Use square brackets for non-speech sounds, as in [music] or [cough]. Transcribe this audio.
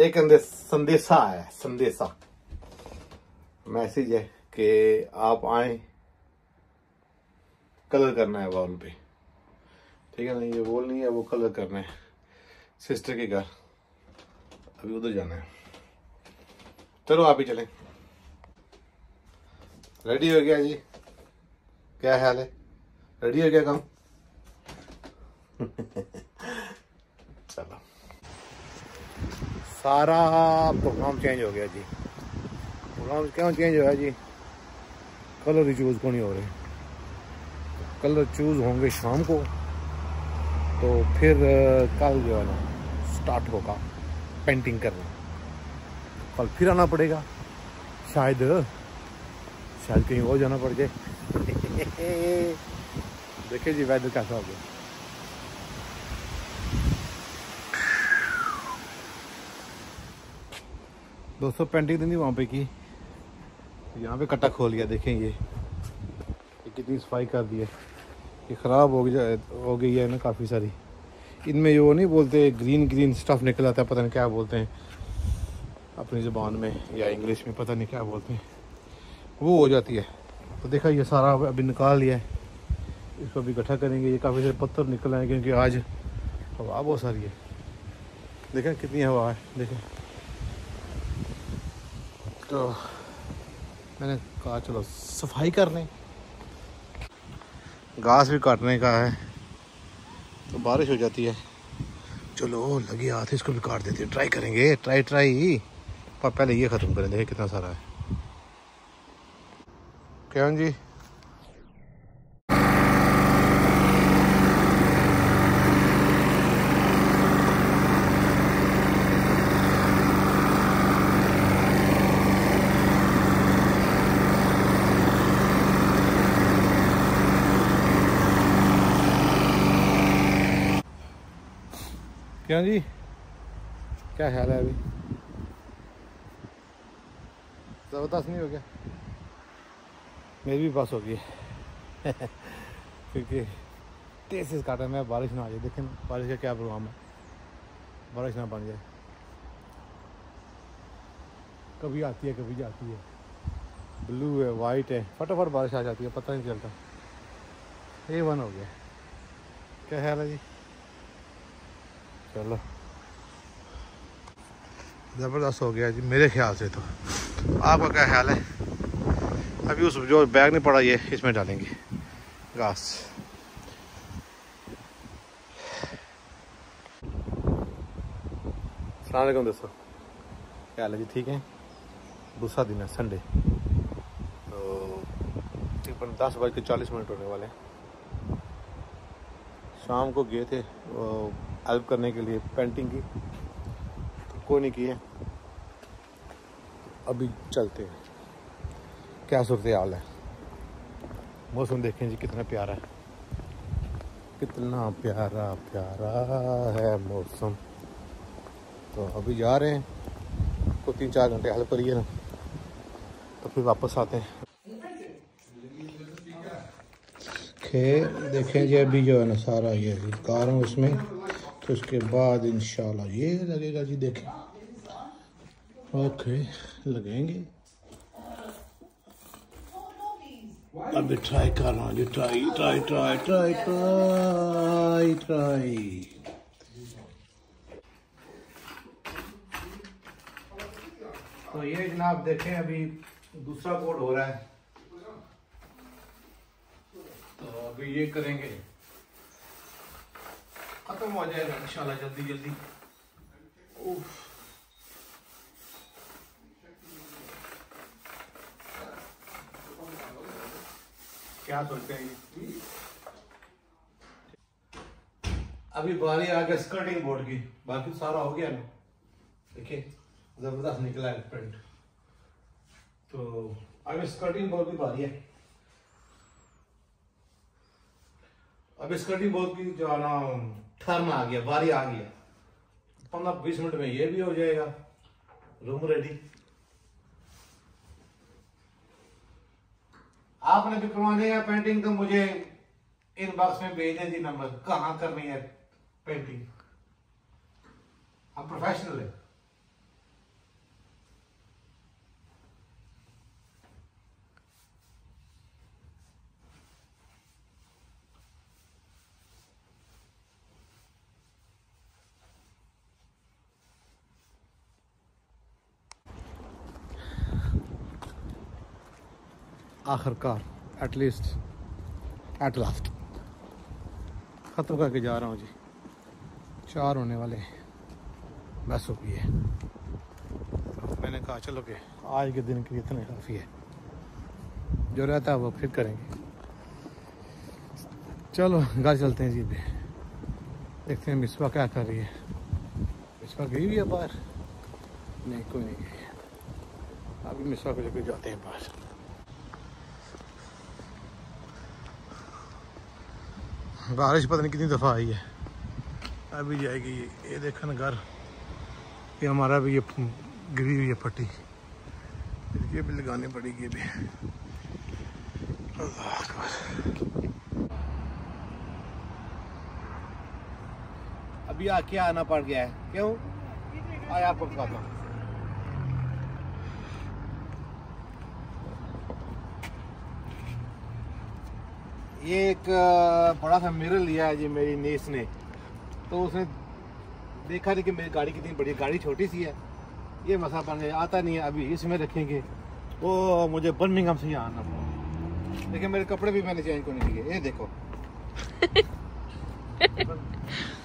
एक संदेशा है, संदेशा। मैसेज है कि आप आए, कलर करना है वॉल पे। ठीक है ना, ये वॉल नहीं है, वो कलर करना है। सिस्टर के घर। अभी उधर जाना है। चलो, आप ही चलें। रेडी हो गया जी? क्या हाल है? रेडी हो गया काम? [laughs] चलो। सारा प्रोग्राम चेंज हो गया जी। प्रोग्राम क्यों चेंज हुआ जी? कलर ही चूज़ को नहीं हो रहे। कलर चूज़ होंगे शाम को तो फिर कल जो है ना स्टार्ट होगा पेंटिंग करना। कल फिर आना पड़ेगा। शायद शायद कहीं और जाना पड़ जाए। [laughs] देखिए जी वेदर कैसा हो गया। दोस्तों पेंटिंग नहीं वहाँ पे की। यहाँ पे कट्टा खोल गया, देखें ये। ये कितनी सफ़ाई कर दी है। ये ख़राब हो गया, हो गई है ना काफ़ी सारी। इनमें ये वो नहीं बोलते ग्रीन ग्रीन स्टफ़ निकल आता है, पता नहीं क्या बोलते हैं। अपनी ज़ुबान में या इंग्लिश में पता नहीं क्या बोलते हैं। वो हो जाती है। तो देखा ये सारा अभी निकाल लिया है। इसको अभी इकट्ठा करेंगे। ये काफ़ी सारे पत्थर निकल आए क्योंकि आज हवा बहुत सारी है। देखें कितनी हवा है, देखें। तो मैंने कहा, चलो, सफ़ाई कर करने घास भी काटने का है तो बारिश हो जाती है। चलो, लगी हाथ, इसको भी काट देते हैं। ट्राई करेंगे, ट्राई ट्राई। पर पहले ये ख़त्म करें देखिए कितना सारा है। क्या जी? क्यों जी क्या ख्याल है अभी ज़बरदस्त नहीं हो गया मेरी भी बस हो गई क्योंकि तेज से काटा मैं बारिश ना आ जाए देखें बारिश का क्या प्रोग्राम है बारिश ना बन जाए कभी आती है कभी जाती है ब्लू है वाइट है फटाफट बारिश आ जाती है पता नहीं चलता ए वन हो गया क्या ख्याल है जी चलो। ज़बरदस्त हो गया जी, मेरे ख्याल से तो। आपका क्या ख्याल है? अभी उस जो बैग नहीं पड़ा, ये इसमें डालेंगे। घास। सलामकुम दोस्तों। क्या हाल है जी? ठीक है? दूसरा दिन है, संडे। तो तकरीबन दस बज के चालीस मिनट होने वाले हैं। शाम को गए थे हेल्प करने के लिए पेंटिंग की। तो कोई नहीं की है अभी चलते हैं। क्या सूरत हाल है? मौसम देखें जी, कितना प्यारा है। कितना प्यारा प्यारा है मौसम। तो अभी जा रहे हैं। को तीन चार घंटे हेल्प करिए ना। तो फिर वापस आते हैं। खे देखें जी, अभी जो है ना सारा ये कार हूँ इसमें तो उसके बाद इंशाल्लाह ये लगेगा जी देखें। ओके लगेंगे। अभी ट्राई कर रहा हूँ जी try try try try try try तो ये जनाब देखें, अभी दूसरा कोड हो रहा है। तो अभी ये करेंगे। खत्म हो जाएगा, इंशाल्लाह, जल्दी जल्दी। क्या सोचते हैं? अभी बारी आ गया स्कर्टिंग बोर्ड की। बाकी तो सारा हो गया ना। देखिए, ज़बरदस्त निकला है प्रिंट तो अभी स्कर्टिंग बोर्ड की बारी है। अब स्कर्टिंग बोर्ड की जो है ना टर्न आ गया, बारी आ गया। पंद्रह बीस मिनट में ये भी हो जाएगा। रूम रेडी आपने भी करवानी है पेंटिंग तो मुझे इनबॉक्स में भेज दें जी नंबर कहाँ करनी है पेंटिंग हम प्रोफेशनल है। आखिरकार एटलीस्ट एट लास्ट ख़त्म करके जा रहा हूँ जी। चार होने वाले हैं। बस हो है। मैंने कहा, चलो कि आज के दिन के लिए इतना काफ़ी है। जो रहता है वो फिर करेंगे। चलो घर चलते हैं जी अभी। देखते हैं मिसवा क्या कर रही है। मिसवा गई हुई है बाहर? नहीं, कोई नहीं गई अभी मिसवा को लेकर जाते हैं बाहर। बारिश पता नहीं कितनी दफ़ा आई है। अभी जाएगी, ये ये देखा ना घर। ये हमारा भी ये गिरी हुई है पट्टी। ये भी लगानी पड़ेगी ये भी अभी आके आना पड़ गया है। क्यों? आया आपको बताता हूँ ये एक बड़ा सा मिरर लिया है जी मेरी नेस ने। तो उसने देखा नहीं कि मेरी गाड़ी कितनी बड़ी गाड़ी छोटी सी है। ये मसा गया आता नहीं है अभी, इसमें रखेंगे। वो मुझे बर्मिंगम से यहाँ आना पड़ा। लेकिन मेरे कपड़े भी मैंने चेंज को नहीं किए ये देखो। [laughs]